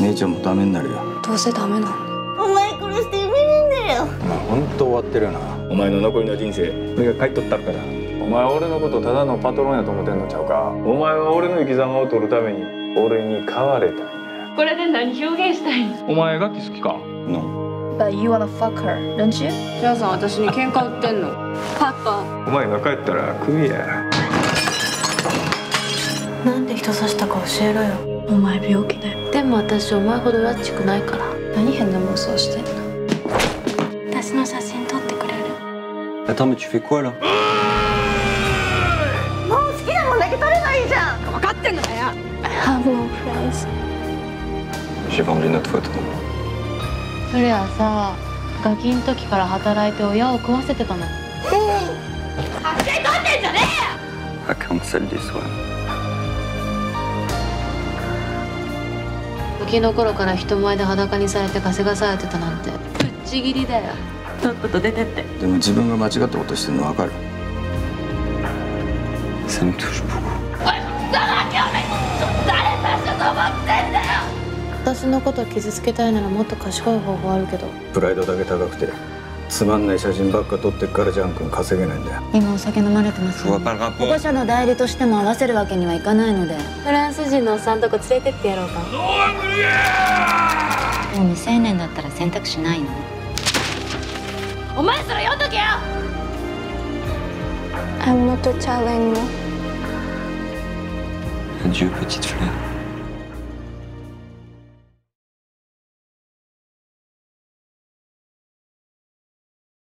姉ちゃんもダメになるよ。どうせダメなの。お前殺して夢なんだよ。お前本当終わってるよな。お前の残りの人生俺が買い取ったるから。お前は俺のことただのパトロンやと思ってんのちゃうか。お前は俺の生き様を取るために俺に買われたんや。これで何表現したいの？お前楽器好きか？But you wanna fuck her, don't you? ジャーさん私に喧嘩売ってんの。パパ。お前が帰ったらクビや。なんで人刺したか教えろよ。お前病気だよでも私お前ほどラッチくないから。何変な妄想してんの？私の写真撮ってくれる。Attends, mais tu fais quoi là？もう好きなもんだけ取ればいいじゃん。I have no friends J'ai vendu notre photo. それはさガキの時から働いて親を食わせてたの。I can't sell this one ガキの頃から人前で裸にされて稼がされてたなんて。ぶっちぎりだよ。とっとと出てって。でも自分が間違ったことしてるの分かる。Ça me touche beaucoup. 私のこと傷つけたいならもっと賢い方法あるけど。プライドだけ高くてつまんない写真ばっか撮ってっからジャン君稼げないんだよ。今お酒飲まれてますよね。保.護者の代理としても合わせるわけにはいかないので。フランス人のおっさんとこ連れてってやろうか。もう未成年だったら選択肢ないの。お前それ読んどけよ。I'm not a child anymore. Adieu, petite fleur.